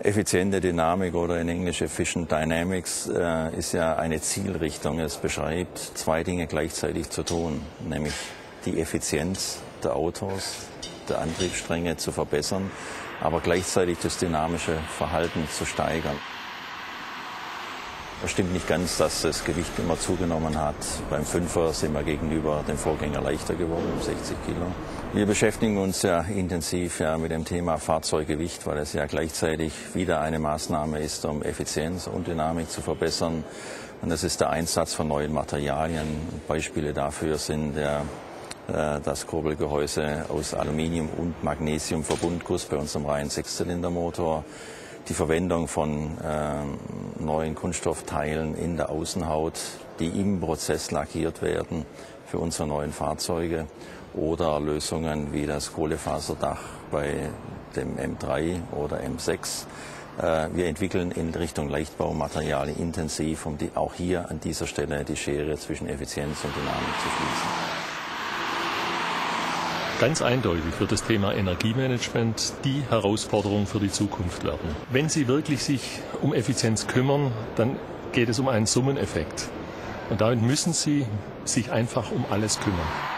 Effiziente Dynamik oder in Englisch Efficient Dynamics äh, ist ja eine Zielrichtung. Es beschreibt, zwei Dinge gleichzeitig zu tun, nämlich die Effizienz der Autos, der Antriebsstränge zu verbessern, aber gleichzeitig das dynamische Verhalten zu steigern. Es stimmt nicht ganz, dass das Gewicht immer zugenommen hat. Beim Fünfer sind wir gegenüber dem Vorgänger leichter geworden, um 60 Kilo. Wir beschäftigen uns ja intensiv ja mit dem Thema Fahrzeuggewicht, weil es ja gleichzeitig wieder eine Maßnahme ist, um Effizienz und Dynamik zu verbessern. Und das ist der Einsatz von neuen Materialien. Beispiele dafür sind der äh, das Kurbelgehäuse aus Aluminium und Magnesium Verbundguss bei unserem reinen Sechszylindermotor die Verwendung von äh, neuen Kunststoffteilen in der Außenhaut, die im Prozess lackiert werden für unsere neuen Fahrzeuge oder Lösungen wie das Kohlefaserdach bei dem M3 oder M6. Äh, wir entwickeln in Richtung Leichtbaumaterialien intensiv, um die, auch hier an dieser Stelle die Schere zwischen Effizienz und Dynamik zu schließen. Ganz eindeutig wird das Thema Energiemanagement die Herausforderung für die Zukunft werden. Wenn Sie wirklich sich um Effizienz kümmern, dann geht es um einen Summeneffekt. Und damit müssen Sie sich einfach um alles kümmern.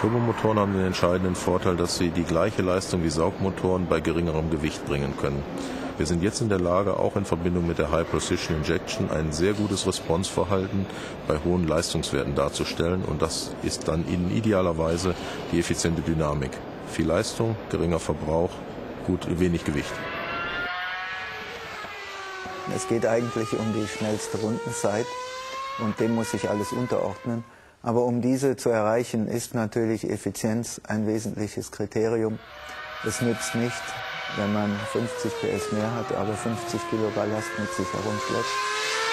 Turbomotoren haben den entscheidenden Vorteil, dass sie die gleiche Leistung wie Saugmotoren bei geringerem Gewicht bringen können. Wir sind jetzt in der Lage, auch in Verbindung mit der High Precision Injection ein sehr gutes Responseverhalten bei hohen Leistungswerten darzustellen und das ist dann in idealer Weise die effiziente Dynamik. Viel Leistung, geringer Verbrauch, gut wenig Gewicht. Es geht eigentlich um die schnellste Rundenzeit und dem muss sich alles unterordnen. Aber um diese zu erreichen, ist natürlich Effizienz ein wesentliches Kriterium. Es nützt nicht, wenn man 50 PS mehr hat, aber 50 Kilo Ballast mit sich herumschleppt.